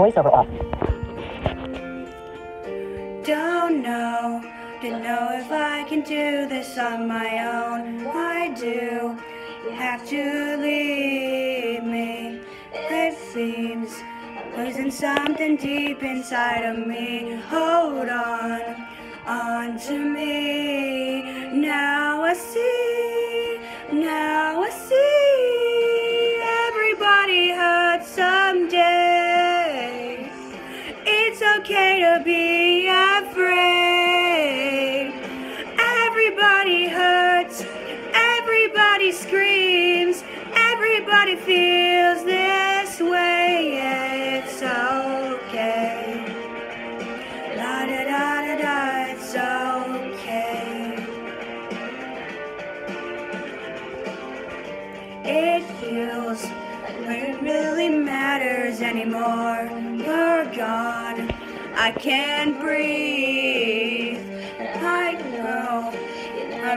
Voiceover off. Don't know, don't know if I can do this on my own. I do you have to leave me. It seems losing something deep inside of me. Hold on, on to me. Now I see, screams, everybody feels this way. Yeah, it's okay. La da da da da, it's okay. It feels like it really matters anymore. You're gone. I can't breathe.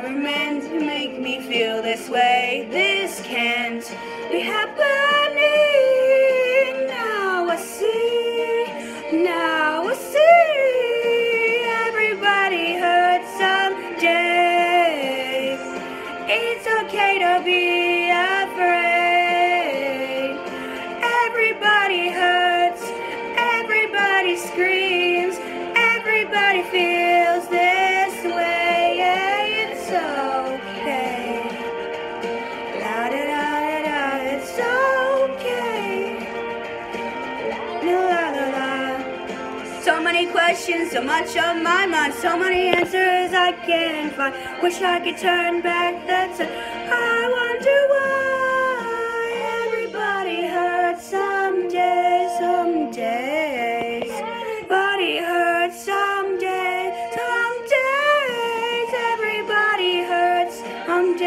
Never meant to make me feel this way. This can't be happening. So many questions, so much on my mind, so many answers I can't find. Wish I could turn back the time. I wonder why everybody hurts someday, some days. Body hurts someday, some days. Everybody hurts some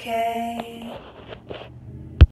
Okay.